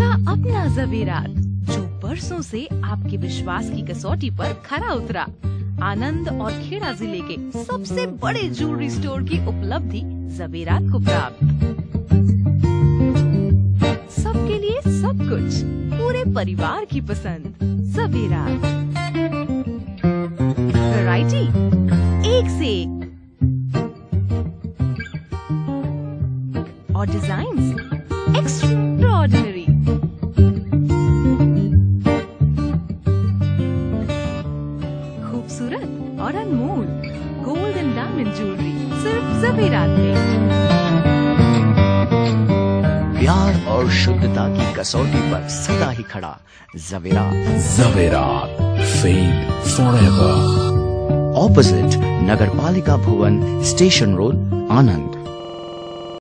आपका अपना जवेरात जो बरसों से आपके विश्वास की कसौटी पर खरा उतरा। आनंद और खेड़ा ज़िले के सबसे बड़े ज्वेलरी स्टोर की उपलब्धि जवेरात को प्राप्त। सबके लिए सब कुछ, पूरे परिवार की पसंद जवेरात वैरायटी एक से एक। और डिज़ाइन एक्स्ट्राऑर्डिनरी खूबसूरत और अनमोल गोल्ड एंड डायमंड ज्वेलरी सिर्फ़ जवेरात में। प्यार और शुद्धता की कसौटी पर सदा ही खड़ा Jawerat fame for ever opposite नगर पालिका भवन स्टेशन रोड आनंद